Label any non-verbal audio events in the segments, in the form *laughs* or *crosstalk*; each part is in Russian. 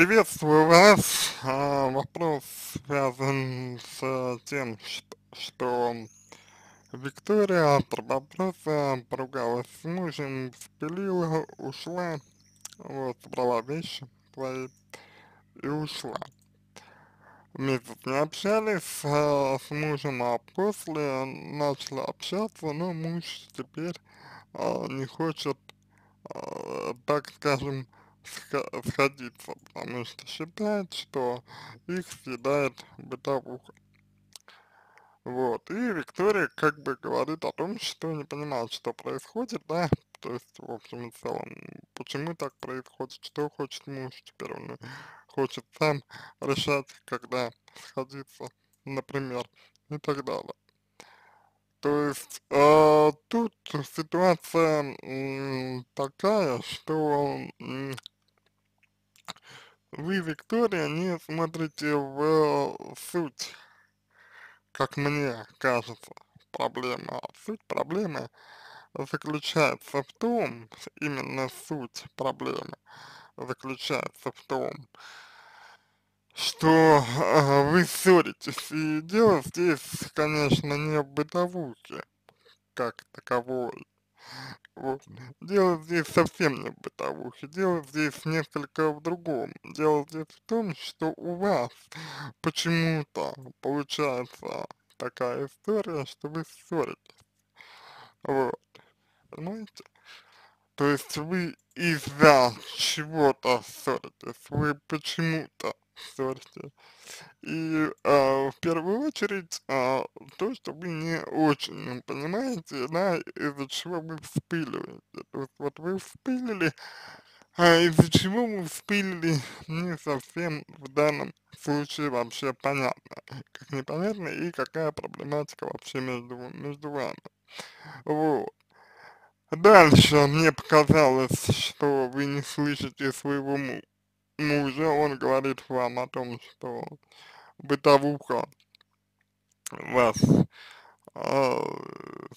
Приветствую вас. А, вопрос связан с тем, что, Виктория про вопроса поругалась с мужем, спилила, ушла, вот, собрала вещи свои и ушла. Месяц не общались а, с мужем, а после начала общаться, но муж теперь а, не хочет, а, так скажем, сходиться, потому что считает, что их съедает бытовуха. Вот, и Виктория как бы говорит о том, что не понимает, что происходит, да, то есть, в общем и целом, почему так происходит, что хочет муж, теперь он хочет сам решать, когда сходиться, например, и так далее. То есть, э, тут ситуация м, такая, что м, вы, Виктория, не смотрите в суть, как мне кажется, проблемы. А суть проблемы заключается в том, именно суть проблемы заключается в том, что э, вы ссоритесь. И дело здесь, конечно, не в бытовухе как таковой. Вот. Дело здесь совсем не в бытовухе, дело здесь несколько в другом. Дело здесь в том, что у вас почему-то получается такая история, что вы ссоритесь. Вот. Понимаете? То есть вы из-за чего-то ссоритесь, вы почему-то ссоритесь. И а, в первую очередь а, то, что вы не очень понимаете, да, из-за чего вы вспыливаете. То есть вот вы вспылили, а из-за чего вы вспылили, не совсем в данном случае вообще понятно. Как непонятно и какая проблематика вообще между, между вами. Вот. Дальше мне показалось, что вы не слышите своего му мужа, он говорит вам о том, что бытовуха вас а,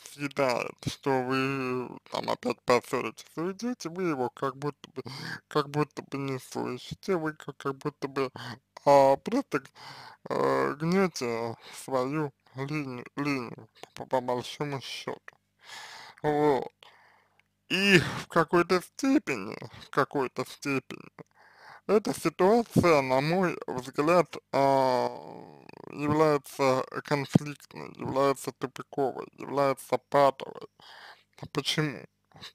съедает, что вы там опять поссоритесь, уйдете, вы его как будто бы, как будто бы не слышите, вы как, как будто бы а, просто а, гнете свою линию, линию по, по большому счету. Вот. И в какой-то степени, в какой-то степени, эта ситуация, на мой взгляд, а, является конфликтной, является тупиковой, является патовой. А Почему?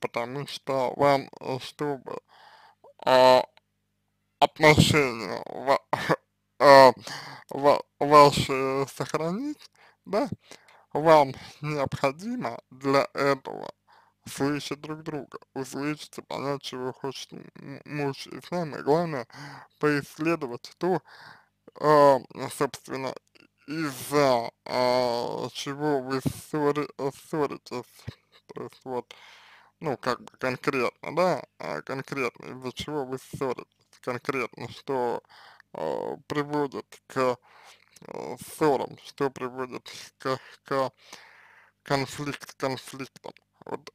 Потому что вам, э, чтобы а, отношения ва- *laughs* а, ва- ваши сохранить, да, вам необходимо для этого слышать друг друга, услышать и понять, чего хочет муж, и самое главное, поисследовать то, а, собственно, из-за а, чего вы ссори- э, ссоритесь, то есть вот, ну, как бы конкретно, да, а конкретно из-за чего вы ссоритесь, конкретно, что а, приводит к а, ссорам, что приводит к, к конфликт, конфликтам. Вот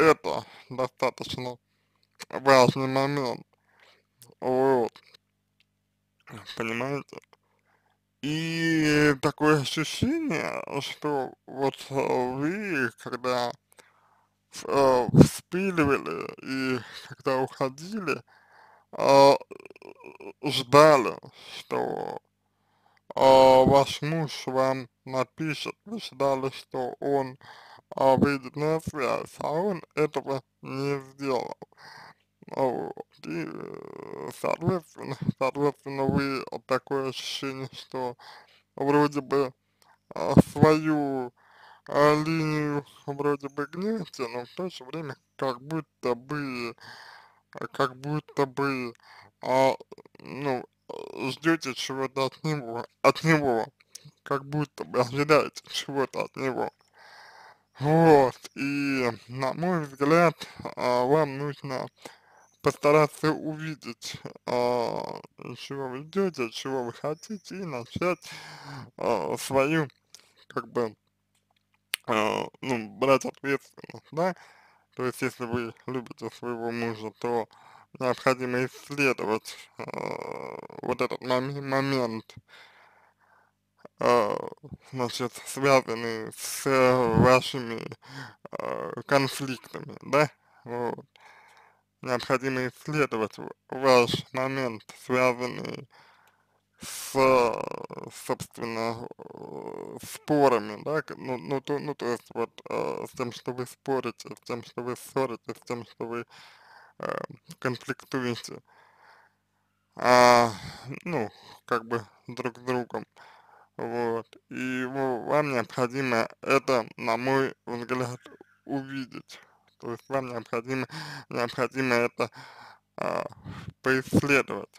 это достаточно важный момент, вот, понимаете? И такое ощущение, что вот э, вы, когда э, вспыливали и когда уходили, а, ждали, что а, ваш муж вам напишет, вы ждали, что он а, выйдет связь, а он этого не сделал. А Вот. И, э, соответственно, соответственно, вы такое ощущение, что вроде бы а, свою а, линию вроде бы гнете, но в то же время как будто бы, как будто бы, а, ну, ждете чего-то от него, от него, как будто бы ожидаете чего-то от него. Вот, и на мой взгляд, а, вам нужно постараться увидеть, а, чего вы ждете, чего вы хотите, и начать а, свою, как бы, ну, брать ответственность, да, то есть если вы любите своего мужа, то необходимо исследовать э, вот этот мом момент, э, значит, связанный с вашими э, конфликтами, да, вот. Необходимо исследовать ваш момент, связанный с, собственно, спорами, да, ну, ну, то, ну, то есть вот э, с тем, что вы спорите, с тем, что вы ссоритесь, с тем, что вы э, конфликтуете, а, ну, как бы друг с другом, вот, и вам необходимо это, на мой взгляд, увидеть, то есть вам необходимо, необходимо это а, поисследовать,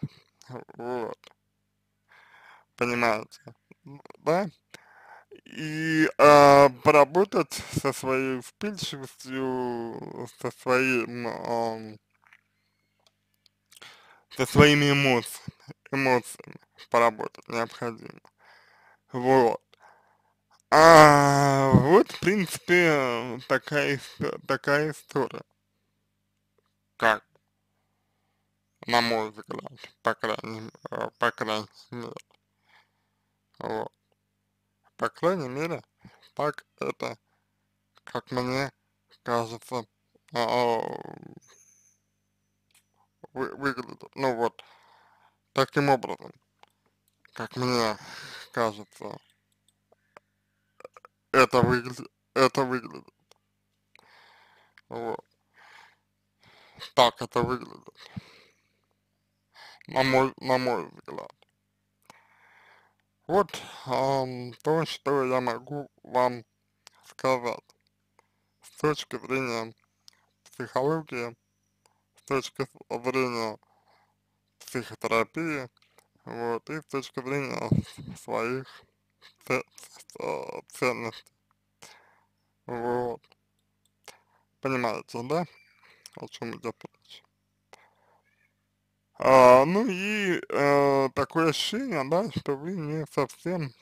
вот. Понимаете, да? И э, поработать со своей вспыльчивостью, со своим, э, со своими эмоциями, эмоциями поработать необходимо. Вот. А вот, в принципе, такая, такая история. Как? На мой взгляд, по крайней, по крайней мере. Вот. По крайней мере, так это, как мне кажется, вы, выглядит. Ну вот, таким образом, как мне кажется, это выглядит, это выглядит. Вот. Так это выглядит. На мой, на мой взгляд. Вот э, то, что я могу вам сказать с точки зрения психологии, с точки зрения психотерапии, вот, и с точки зрения своих ценностей, вот. Понимаете, да, о чем идет речь? А, ну и э, такое ощущение, да, что вы не совсем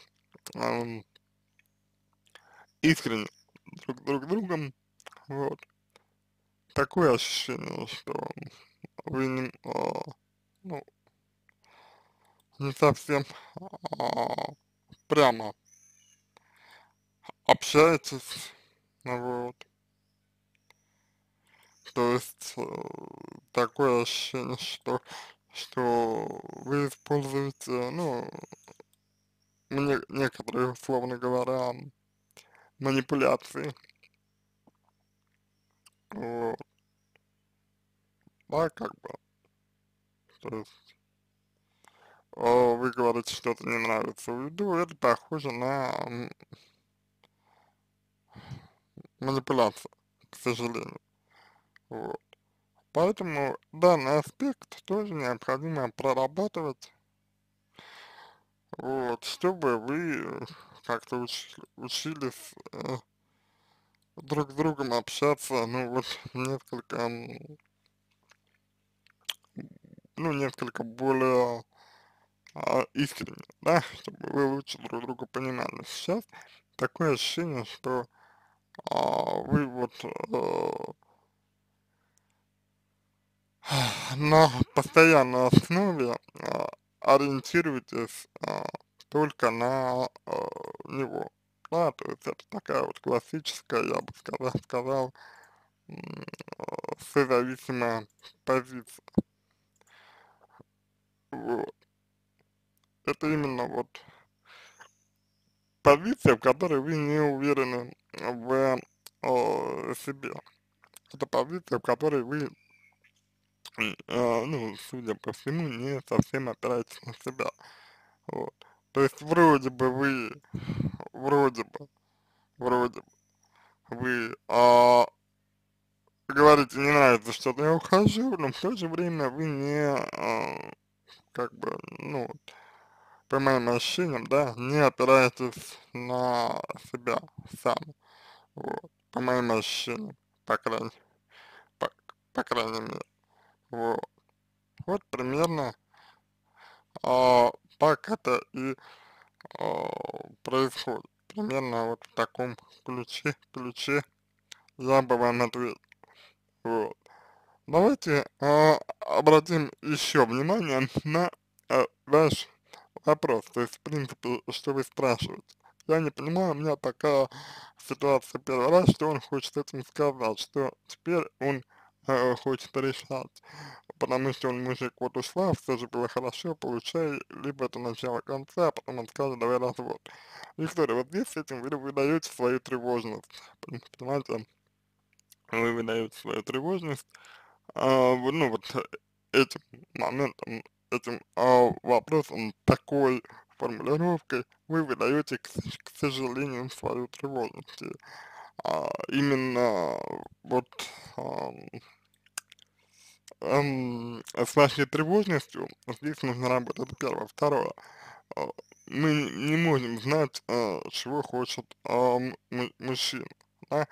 э, искренне друг друг другом, вот. Такое ощущение, что вы не, э, ну, не совсем э, прямо общаетесь, вот. То есть э, такое ощущение, что, что вы используете, ну, мне, некоторые, условно говоря, манипуляции. Вот. Да, как бы. То есть вы говорите, что это не нравится виду, это похоже на манипуляцию, к сожалению. Вот. Поэтому данный аспект тоже необходимо прорабатывать, вот, чтобы вы как-то уч, учились э, друг с другом общаться, ну вот, несколько, ну, несколько более э, искренне, да, чтобы вы лучше друг друга понимали. Сейчас такое ощущение, что э, вы вот э, на постоянной основе а, ориентируйтесь а, только на а, него. Да, то есть это такая вот классическая, я бы сказал, сказал созависимая позиция. Вот. Это именно вот позиция, в которой вы не уверены в о, себе. Это позиция, в которой вы а, ну, судя по всему, не совсем опирается на себя. Вот. То есть вроде бы вы, вроде бы, вроде бы, вы а, говорите, не нравится что-то, я ухожу, но в то же время вы не, а, как бы, ну, по моим ощущениям, да, не опираетесь на себя сам, вот, по моим ощущениям, по крайней, по, по крайней мере. Вот, вот примерно а, так это и а, происходит. Примерно вот в таком ключе, ключе я бы вам ответил. Вот. давайте э, обратим еще внимание на э, ваш вопрос, то есть, в принципе, что вы спрашиваете. Я не понимаю, у меня такая ситуация первый раз, что он хочет этим сказать, что теперь он э, хочет решать, потому что он мужик, вот ушла, все же было хорошо, получай, либо это начало конца, а потом он скажет, давай развод. Виктория, вот здесь с этим вы выдаете свою тревожность, понимаете, вы выдаете свою тревожность, а, ну вот этим моментом, этим а, вопросом, такой формулировкой вы выдаете, к, к сожалению, свою тревожность. А, именно вот а, эм, с вашей тревожностью здесь нужно работать, первое. Второе, а, мы не можем знать, а, чего хочет а, мужчина, да?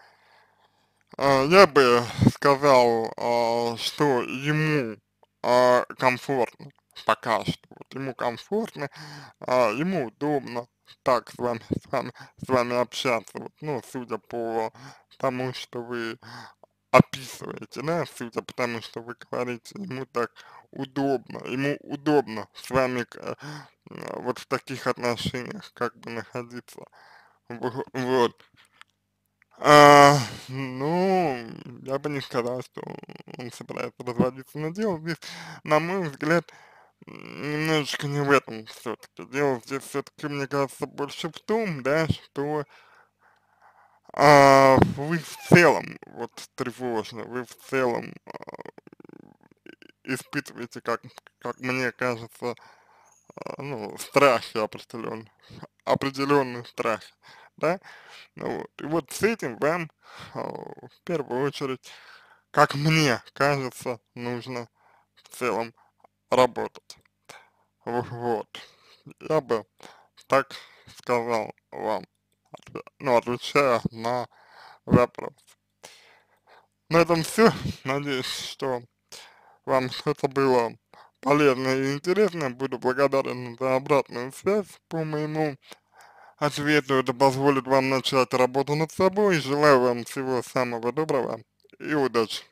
А, я бы сказал, а, что ему а, комфортно, пока что, вот ему комфортно, а, ему удобно так с вами, с вами, с вами общаться, вот, ну, судя по тому, что вы описываете, да, судя по тому, что вы говорите, ему так удобно, ему удобно с вами э, вот в таких отношениях как бы находиться, вот. А, ну, я бы не сказал, что он собирается разводиться, но дело. Здесь, на мой взгляд, немножечко не в этом все-таки. Дело здесь все-таки, мне кажется, больше в том, да, что а, вы в целом вот тревожны, вы в целом а, испытываете, как, как мне кажется, а, ну, страхи определенные, определенный страх, да, ну, вот, и вот с этим вам а, в первую очередь, как мне кажется, нужно в целом работать, вот, я бы так сказал вам, ну, отвечая на вопрос. На этом все, надеюсь, что вам это было полезно и интересно, буду благодарен за обратную связь. По моему ответу, это позволит вам начать работу над собой, желаю вам всего самого доброго и удачи.